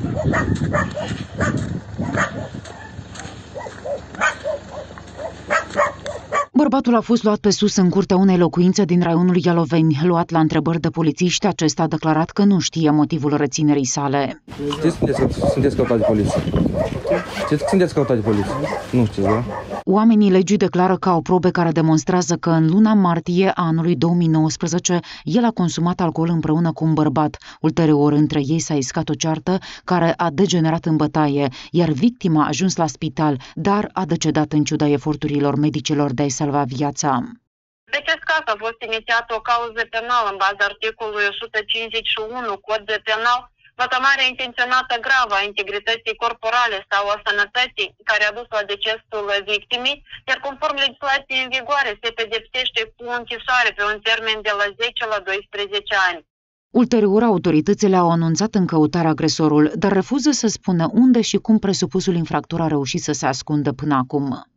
Ha ha ha! Bărbatul a fost luat pe sus în curtea unei locuințe din raionul Ialoveni. Luat la întrebări de polițiști, acesta a declarat că nu știe motivul reținerii sale. Știți când sunteți, sunteți căutat de poliție? Știți că sunteți căutat de poliție? Nu știți, da? Oamenii legii declară că au probe care demonstrează că în luna martie a anului 2019 el a consumat alcool împreună cu un bărbat. Ulterior, între ei s-a iscat o ceartă care a degenerat în bătaie, iar victima a ajuns la spital, dar a decedat în ciuda eforturilor medicilor de a-i salva viața. De acest caz a fost inițiată o cauză penală în baza articolului 151 Cod de penal vătămarea intenționată gravă a integrității corporale sau a sănătății care a dus la decesul victimei, iar conform legislației în vigoare se pedepsește cu închisoare pe un termen de la 10 la 12 ani. Ulterior, autoritățile au anunțat în căutarea agresorul, dar refuză să spună unde și cum presupusul infractor a reușit să se ascundă până acum.